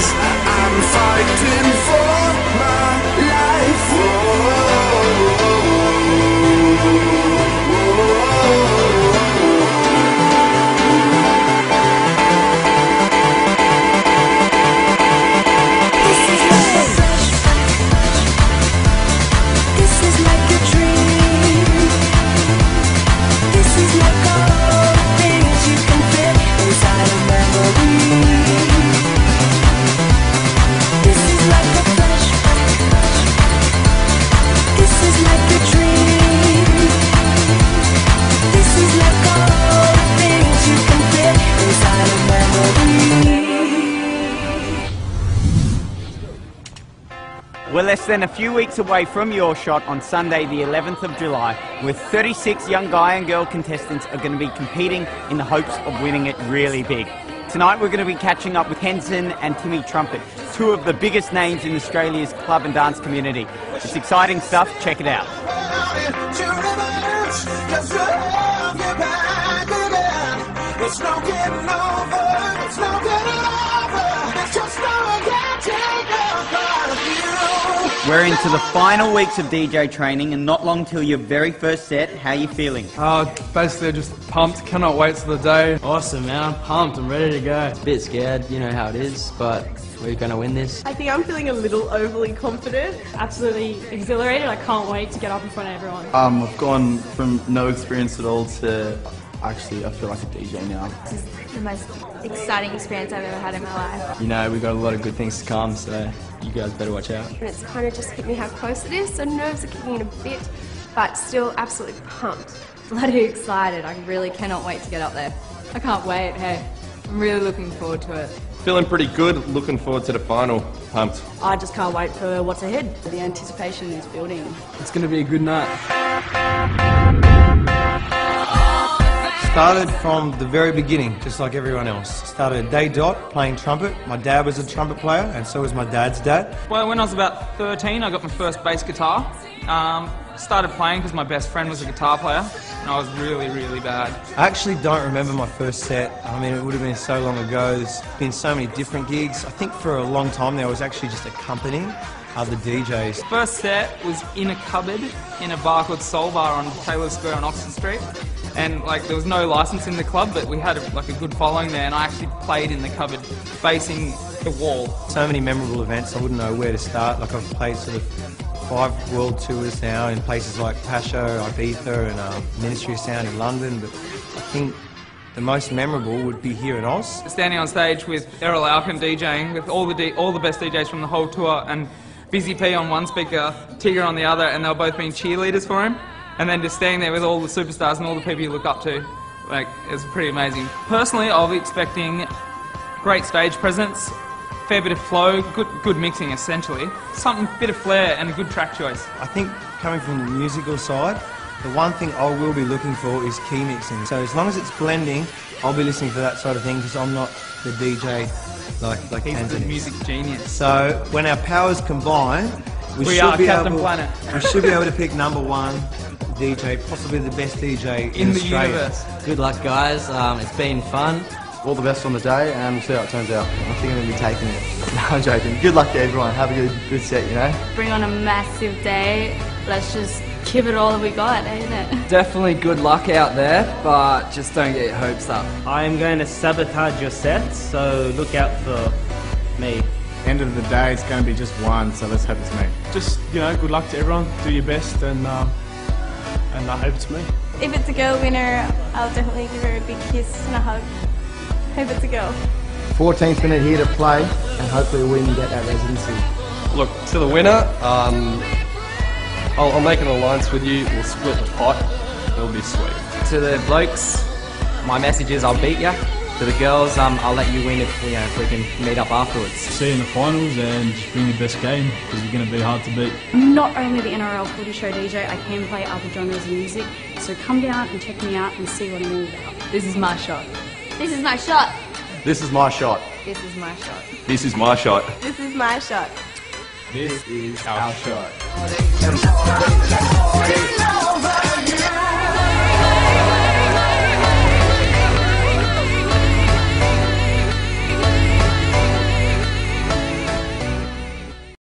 I'm fighting We're less than a few weeks away from your shot on Sunday, the 11th of July, with 36 young guy and girl contestants are going to be competing in the hopes of winning it really big. Tonight we're going to be catching up with Henson and Timmy Trumpet, two of the biggest names in Australia's club and dance community. It's exciting stuff, check it out. It's no getting over, We're into the final weeks of DJ training and not long till your very first set. How are you feeling? Uh, basically, I'm just pumped. Cannot wait till the day. Awesome, man. I'm pumped. I'm ready to go. A Bit scared, you know how it is, but we're going to win this. I think I'm feeling a little overly confident. absolutely exhilarated. I can't wait to get up in front of everyone. Um, I've gone from no experience at all to actually I feel like a DJ now. This is the most exciting experience I've ever had in my life. You know, we've got a lot of good things to come, so you guys better watch out. And it's kind of just hit me how close it is, so nerves are kicking in a bit, but still absolutely pumped. bloody excited. I really cannot wait to get up there. I can't wait. Hey, I'm really looking forward to it. Feeling pretty good, looking forward to the final. Pumped. I just can't wait for what's ahead. The anticipation is building. It's going to be a good night. Started from the very beginning, just like everyone else. Started at day dot playing trumpet. My dad was a trumpet player, and so was my dad's dad. Well, when I was about 13, I got my first bass guitar. Um, started playing because my best friend was a guitar player, and I was really, really bad. I actually don't remember my first set. I mean, it would have been so long ago. There's been so many different gigs. I think for a long time there, I was actually just accompanying other DJs. First set was in a cupboard in a bar called Soul Bar on Taylor Square on Oxford Street. And like there was no license in the club, but we had a, like a good following there, and I actually played in the cupboard facing the wall. So many memorable events, I wouldn't know where to start. Like I've played sort of five world tours now in places like Pacha, Ibiza, and um, Ministry of Sound in London. But I think the most memorable would be here in Oz. Standing on stage with Erol Alkan DJing, with all the D- all the best DJs from the whole tour, and Busy P on one speaker, Tiga on the other, and they were both being cheerleaders for him. And then just standing there with all the superstars and all the people you look up to, like it was pretty amazing. Personally, I'll be expecting great stage presence, fair bit of flow, good good mixing essentially, something bit of flair and a good track choice. I think coming from the musical side, the one thing I will be looking for is key mixing. So as long as it's blending, I'll be listening for that sort of thing because I'm not the DJ like like He's the Anthony. music genius. So when our powers combine, we, We should are be Captain able, Planet. we should be able to pick number one DJ, possibly the best DJ in, In the Australia. universe. Good luck, guys. Um, it's been fun. All the best on the day, and we'll see how it turns out. I think I'm going to be taking it. No, I'm joking. Good luck to everyone. Have a good, good set, you know. Bring on a massive day. Let's just give it all that we got, ain't it? Definitely good luck out there, but just don't get your hopes up. I am going to sabotage your set, so look out for me. End of the day, it's going to be just one, so let's hope it's me. Just, you know, good luck to everyone. Do your best, and, um, and I hope it's me. If it's a girl winner, I'll definitely give her a big kiss and a hug. Hope it's a girl. 14th minute here to play, and hopefully we can get that residency. Look, to the winner, um, I'll, I'll make an alliance with you. We'll split the pot. It'll be sweet. To the blokes, my message is I'll beat ya. To the girls, um, I'll let you win if, you know, if we can meet up afterwards. See you in the finals and just bring your best game because you're going to be hard to beat. Not only the NRL footy show DJ, I can play other genres of music. So come down and check me out and see what I'm all about. This is my shot. This is my shot. This is my shot. This is my shot. This is my shot. This is my shot. This is our shot. Shot.